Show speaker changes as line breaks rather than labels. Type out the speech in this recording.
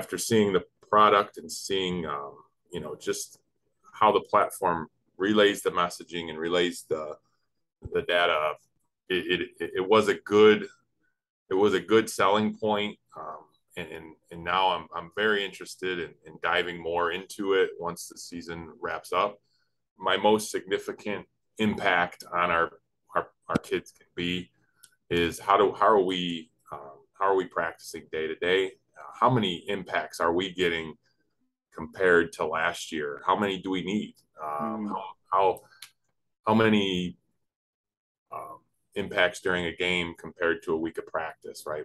after seeing the product and seeing um, you know just how the platform relays the messaging and relays the the data it, it, it was a good it was a good selling point um, and, and, and now I'm, I'm very interested in, in diving more into it once the season wraps up. My most significant impact on our our, our kids can be is how do how are we um, how are we practicing day to day how many impacts are we getting compared to last year? How many do we need? Um, mm. how, how, how many um, impacts during a game compared to a week of practice right